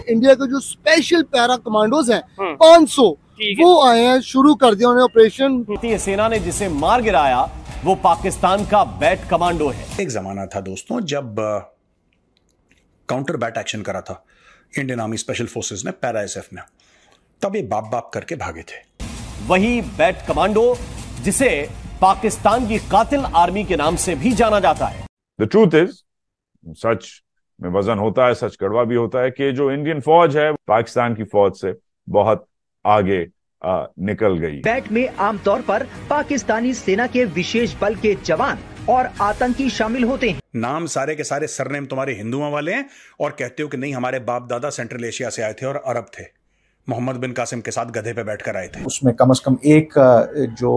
India के जो special para commandos हैं हम्म। 500 है। वो आए हैं शुरू कर दिया उन्होंने ऑपरेशन भारतीय सेना ने जिसे मार गिराया वो पाकिस्तान का बैट कमांडो है। एक जमाना था दोस्तों जब काउंटर बैट एक्शन करा था इंडियन आर्मी स्पेशल फोर्सेस ने पैरा एसएफ ने। तब ये बाप बाप करके भागे थे। वही बैट कमांडो जिसे पाकिस्तान की कातिल आर्मी के नाम से भी जाना जाता है। द ट्रूथ इज़ सच में वज़न होता है सच कड़वा भी होता है कि जो इंडियन फौज है पाकिस्तान की फौज से बहुत आगे आ, निकल गई। बैट में आमतौर पर पाकिस्तानी सेना के विशेष बल के जवान और आतंकी शामिल होते हैं। नाम सारे के सारे सरनेम तुम्हारे हिंदुओं वाले हैं और कहते हो कि नहीं हमारे बाप दादा सेंट्रल एशिया से आए थे और अरब थे। मोहम्मद बिन कासिम के साथ गधे पे बैठकर आए थे। उसमें कम से कम एक जो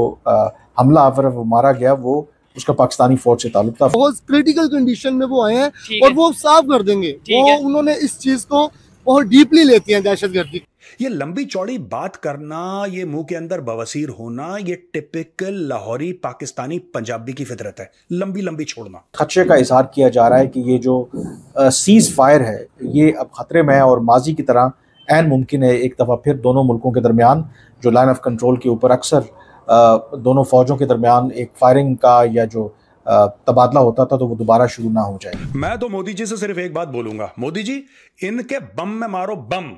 हमला आवर वो मारा गया वो उसका पाकिस्तानी फौज से ताल्लुक था। बहुत क्रिटिकल कंडीशन में वो आए हैं और वो साफ़ कर देंगे। वो उन्होंने इस चीज़ को बहुत डीपली लेती हैं दहशतगर्दी ये लंबी चौड़ी बात करना ये मुँह के अंदर बवसीर होना ये टिपिकल लाहौरी पाकिस्तानी पंजाबी की फितरत है। लंबी लंबी छोड़ना। खदशे का इजहार किया जा रहा है कि ये जो सीज फायर है ये अब खतरे में है और माजी की तरह एन मुमकिन है एक दफ़ा फिर दोनों मुल्कों के दरमियान जो लाइन ऑफ़ कंट्रोल के ऊपर अक्सर दोनों फौजों के दरमियान एक फायरिंग का या जो तबादला होता था तो वो दोबारा शुरू ना हो जाए। मैं तो मोदी जी से सिर्फ़ एक बात बोलूँगा। मोदी जी इनके बम में मारो बम।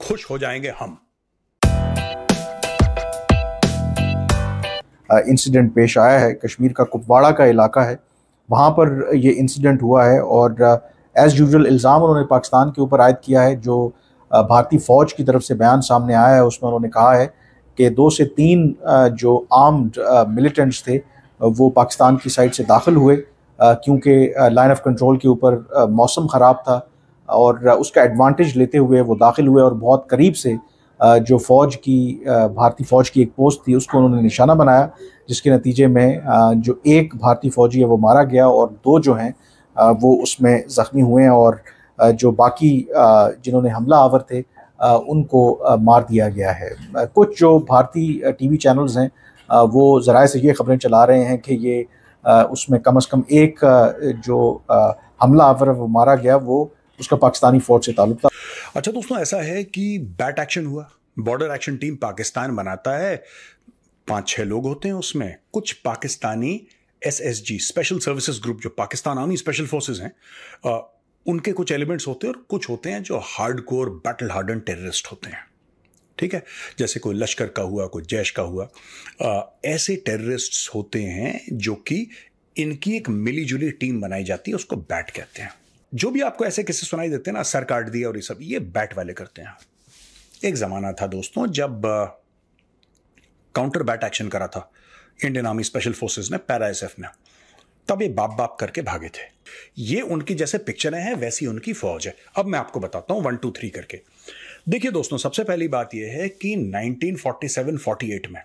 खुश हो जाएँगे हम। इंसिडेंट पेश आया है। कश्मीर का कुपवाड़ा का इलाका है। वहाँ पर ये इंसिडेंट हुआ है और एज़ यूजल इल्ज़ाम उन्होंने पाकिस्तान के ऊपर आयद किया है। जो भारतीय फ़ौज की तरफ़ से बयान सामने आया है उसमें उन्होंने कहा है कि दो से तीन जो आर्म्ड मिलिटेंट्स थे वो पाकिस्तान की साइड से दाखिल हुए क्योंकि लाइन ऑफ़ कंट्रोल के ऊपर मौसम ख़राब था और उसका एडवांटेज लेते हुए वो दाखिल हुए और बहुत करीब से जो फ़ौज की भारतीय फ़ौज की एक पोस्ट थी, उसको उन्होंने निशाना बनाया, जिसके नतीजे में जो एक भारतीय फ़ौजी है वो मारा गया और दो जो हैं वो उसमें ज़ख्मी हुए हैं और जो बाकी जिन्होंने हमला आवर थे उनको मार दिया गया है। कुछ जो भारतीय टीवी चैनल्स हैं वो ज़रा से ये खबरें चला रहे हैं कि ये उसमें कम अज़ कम एक जो हमला आवर वो मारा गया, वो उसका पाकिस्तानी फ़ौज से ताल्लुक था। अच्छा दोस्तों, ऐसा है कि बैट एक्शन हुआ, बॉर्डर एक्शन टीम पाकिस्तान बनाता है, पाँच छह लोग होते हैं उसमें, कुछ Pakistani SSG, special services group, जो पाकिस्तान आर्मी स्पेशल फोर्सेस हैं उनके कुछ एलिमेंट्स होते हैं और कुछ होते हैं जो hard core battle harden terrorist होते हैं। ठीक है? जैसे कोई लश्कर का हुआ कोई जैश का हुआ अ, ऐसे टेररिस्ट्स होते हैं जो कि इनकी एक मिली जुली टीम बनाई जाती है उसको बैट कहते हैं। जो भी आपको ऐसे किस्से सुनाई देते हैं ना सर काट दिया और ये सब ये बैट वाले करते हैं। एक जमाना था दोस्तों जब काउंटर बैट एक्शन करा था। इंडियन आर्मी स्पेशल फोर्सेस ने पैरा एसएफ ने। तब ये बाप बाप करके भागे थे। ये उनकी जैसे पिक्चरें हैं, वैसी उनकी फौज है। अब मैं आपको बताता हूँ, वन, टू, थ्री करके। देखिए दोस्तों, सबसे पहली बात यह है कि 1947-48 में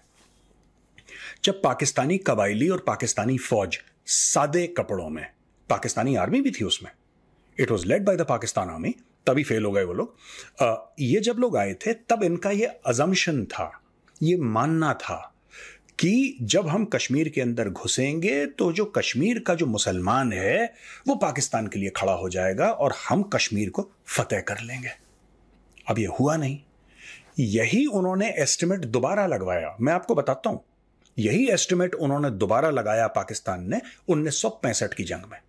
जब पाकिस्तानी कबाइली और पाकिस्तानी फौज सादे कपड़ों में, पाकिस्तानी आर्मी भी थी उसमें it was led by the Pakistan army तभी फेल हो गए वो लोग ये जब लोग आए थे, तब इनका ये अजम्पशन था, ये मानना था कि जब हम कश्मीर के अंदर घुसेंगे तो जो कश्मीर का जो मुसलमान है, वो पाकिस्तान के लिए खड़ा हो जाएगा और हम कश्मीर को फतेह कर लेंगे। अब ये हुआ नहीं। यही उन्होंने एस्टिमेट दोबारा लगवाया। मैं आपको बताता हूँ। यही एस्टिमेट उन्होंने दोबारा लगाया पाकिस्तान ने उन्नीस सौ पैंसठ की जंग में।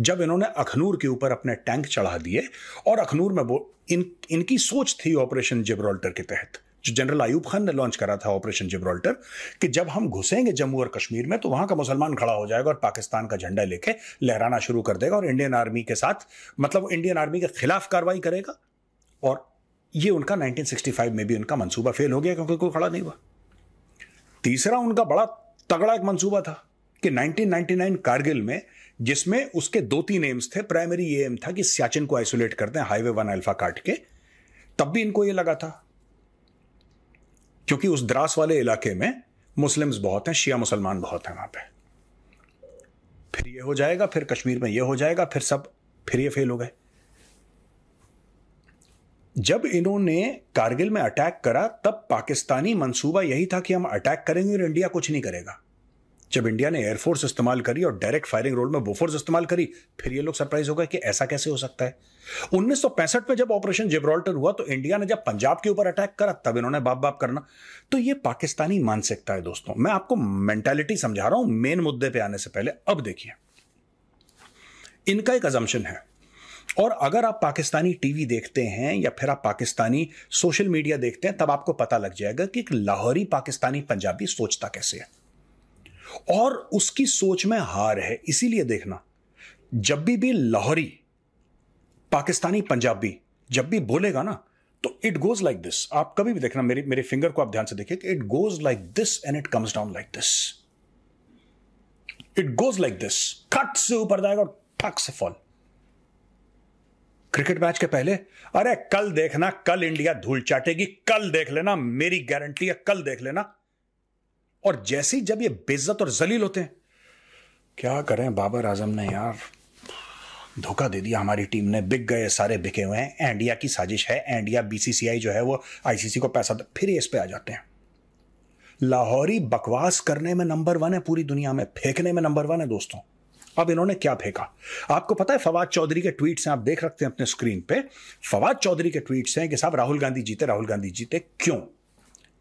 जब इन्होंने अखनूर के ऊपर अपने टैंक चढ़ा दिए और अखनूर में वो इन, इनकी सोच थी ऑपरेशन जिब्राल्टर के तहत। जो जनरल आयूब खान ने लॉन्च करा था ऑपरेशन जिब्राल्टर कि जब हम घुसेंगे जम्मू और कश्मीर में तो वहाँ का मुसलमान खड़ा हो जाएगा और पाकिस्तान का झंडा लेके लहराना शुरू कर देगा और इंडियन आर्मी के साथ मतलब इंडियन आर्मी के खिलाफ कार्रवाई करेगा। और ये उनका 1965 में भी उनका मंसूबा फेल हो गया क्योंकि कोई खड़ा नहीं हुआ। तीसरा उनका बड़ा तगड़ा एक मंसूबा था कि 1999 कारगिल में, जिसमें उसके दो तीन एम्स थे। प्राइमरी ये एम था कि सियाचिन को आइसोलेट करते हैं हाईवे वन अल्फ़ा काट के। तब भी इनको ये लगा था। क्योंकि उस द्रास वाले इलाके में मुस्लिम्स बहुत हैं, शिया मुसलमान बहुत हैं वहाँ पे। फिर ये हो जाएगा, फिर कश्मीर में ये हो जाएगा, फिर सब, फिर ये फेल हो गए। जब इन्होंने कारगिल में अटैक करा, तब पाकिस्तानी मंसूबा यही था कि हम अटैक करेंगे और इंडिया कुछ नहीं करेगा। जब इंडिया ने एयरफोर्स इस्तेमाल करी और डायरेक्ट फायरिंग रोल में बोफोर्स इस्तेमाल करी, फिर ये लोग सरप्राइज़ हो गए कि ऐसा कैसे हो सकता है। 1965 में जब ऑपरेशन जिब्राल्टर हुआ तो इंडिया ने जब पंजाब के ऊपर अटैक करा, तब इन्होंने बाप बाप करना। तो ये पाकिस्तानी मानसिकता है दोस्तों। मैं आपको मेंटेलिटी समझा रहा हूँ मेन मुद्दे पे आने से पहले। अब देखिए, इनका एक अजम्पन है। और अगर आप पाकिस्तानी टीवी देखते हैं या फिर आप पाकिस्तानी सोशल मीडिया देखते हैं, तब आपको पता लग जाएगा कि एक लाहौरी पाकिस्तानी पंजाबी सोचता कैसे है। और उसकी सोच में हार है, इसीलिए देखना। जब भी भी लाहौरी, पाकिस्तानी पंजाबी जब भी बोलेगा ना तो इट गोज लाइक दिस आप कभी भी देखना, मेरे मेरे फिंगर को आप ध्यान से देखिए कि it goes like this and it comes down like this it goes like this cut से ऊपर जाएगा और ठक से फॉल क्रिकेट मैच के पहले, अरे कल देखना, कल इंडिया धूल चाटेगी, कल देख लेना, मेरी गारंटी है, कल देख लेना। और जैसे ही जब ये बेइज्जत और जलील होते हैं। क्या करें बाबर आज़म ने यार? धोखा दे दिया हमारी टीम ने। बिक गए, सारे बिके हुए हैं। इंडिया की साजिश है। इंडिया बीसीसीआई जो है वो आईसीसी को पैसा दे फिर इस पे आ जाते हैं। लाहौरी बकवास करने में नंबर वन है पूरी दुनिया में। फेंकने में नंबर वन है दोस्तों। अब इन्होंने क्या फेंका? आपको पता है फवाद चौधरी के ट्वीट्स हैं, आप देख रखते हैं अपने स्क्रीन पे। फवाद चौधरी के ट्वीट्स हैं कि साहब राहुल गांधी जीते, राहुल गांधी जीते क्यों?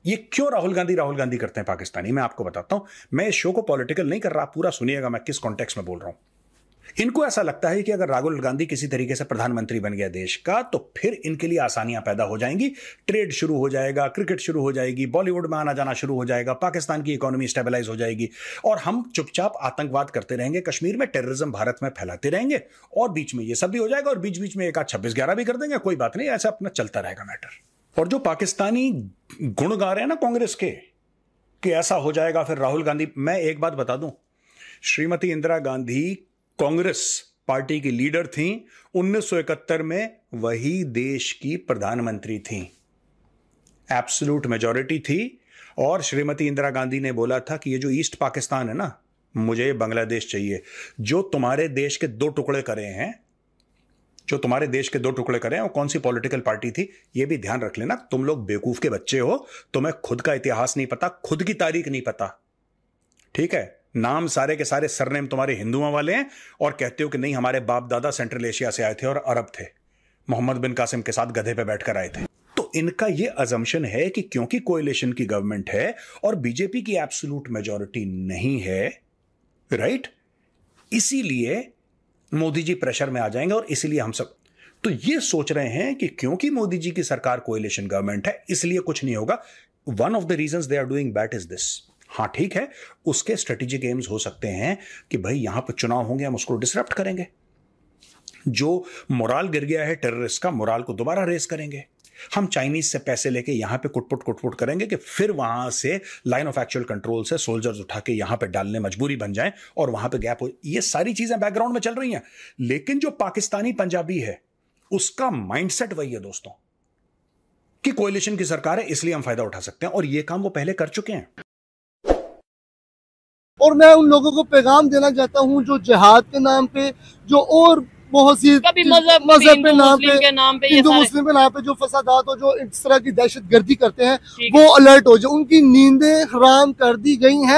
ये क्यों राहुल गांधी राहुल गांधी करते हैं पाकिस्तानी? मैं आपको बताता हूँ। मैं इस शो को पॉलिटिकल नहीं कर रहा पूरा सुनिएगा मैं किस कॉन्टेक्स्ट में बोल रहा हूँ। इनको ऐसा लगता है कि अगर राहुल गांधी किसी तरीके से प्रधानमंत्री बन गया देश का तो फिर इनके लिए आसानियाँ पैदा हो जाएँगी। ट्रेड शुरू हो जाएगा क्रिकेट शुरू हो जाएगी बॉलीवुड में आना जाना शुरू हो जाएगा, पाकिस्तान की इकोनॉमी स्टेबलाइज हो जाएगी। और हम चुपचाप आतंकवाद करते रहेंगे, कश्मीर में टेररिज्म भारत में फैलाते रहेंगे और बीच में ये सब भी हो जाएगा और बीच बीच में एक आध छब्बीस ग्यारह भी कर देंगे, कोई बात नहीं, ऐसा अपना चलता रहेगा मैटर और जो पाकिस्तानी गुण गा रहे हैं ना कांग्रेस के, कि ऐसा हो जाएगा फिर राहुल गांधी। मैं एक बात बता दूँ, श्रीमती इंदिरा गांधी कांग्रेस पार्टी की लीडर थी 1971 में वही देश की प्रधानमंत्री थी। एब्सोल्यूट मेजॉरिटी थी, और श्रीमती इंदिरा गांधी ने बोला था कि ये जो ईस्ट पाकिस्तान है ना, मुझे बांग्लादेश चाहिए, जो तुम्हारे देश के दो टुकड़े करे हैं जो तुम्हारे देश के दो टुकड़े करें और कौन सी पॉलिटिकल पार्टी थी? ये भी ध्यान रख लेना, तुम लोग बेवकूफ़ के बच्चे हो, तुम्हें खुद का इतिहास नहीं पता, खुद की तारीख नहीं पता। ठीक है? नाम सारे के सारे सरनेम तुम्हारे हिंदुओं वाले हैं और कहते हो कि नहीं, हमारे बाप दादा सेंट्रल एशिया से आए थे और अरब थे। मोहम्मद बिन कासिम के साथ गधे पे बैठकर आए थे। तो इनका यह अजम्पन है कि क्योंकि कोएलिशन की गवर्नमेंट है और बीजेपी की एब्सोल्यूट मेजोरिटी नहीं है राइट इसीलिए मोदी जी प्रेशर में आ जाएँगे और इसीलिए हम सब तो ये सोच रहे हैं कि क्योंकि मोदी जी की सरकार कोएलिशन गवर्नमेंट है, इसलिए कुछ नहीं होगा। One of the reason they are doing BAT is this हाँ ठीक है। उसके स्ट्रेटेजिक एम्स हो सकते हैं कि भाई यहाँ पर चुनाव होंगे, हम उसको डिसरप्ट करेंगे। जो मोराल गिर गया है टेररिस्ट का मोराल को दोबारा रेस करेंगे। हम चाइनीज़ से पैसे लेके यहाँ पे कुटपुट कुटपुट करेंगे कि फिर वहाँ से लाइन ऑफ़ एक्चुअल कंट्रोल से सोल्जर्स उठा के यहाँ पे डालने मजबूरी बन जाए और वहाँ पे गैप हो। ये सारी चीज़ें बैकग्राउंड में चल रही हैं। लेकिन जो पाकिस्तानी पंजाबी है, उसका माइंडसेट वही है दोस्तों, कि कोalition की सरकार है, इसलिए हम फ़ायदा उठा सकते हैं और ये काम वो पहले कर चुके हैं। और मैं उन लोगों को पैगाम देना चाहता हूँ जो जिहाद के नाम पे, जो और बहुत सी मज़हब के नाम पे नाम पे हिंदू मुस्लिम के नाम पे जो फसादात और जो इस तरह की दहशत गर्दी करते हैं वो अलर्ट हो जाए। उनकी नींदें हराम कर दी गई हैं।